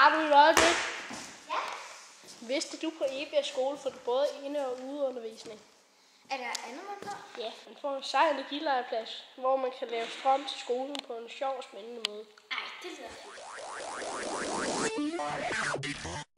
Har du et øjeblik? Ja. Vidste du på Ebjerg skole får du både inde- og udeundervisning? Er der andet, man får? Ja, man får en sej energilejeplads, hvor man kan lave strøm til skolen på en sjov og spændende måde. Ej, det lyder fedt.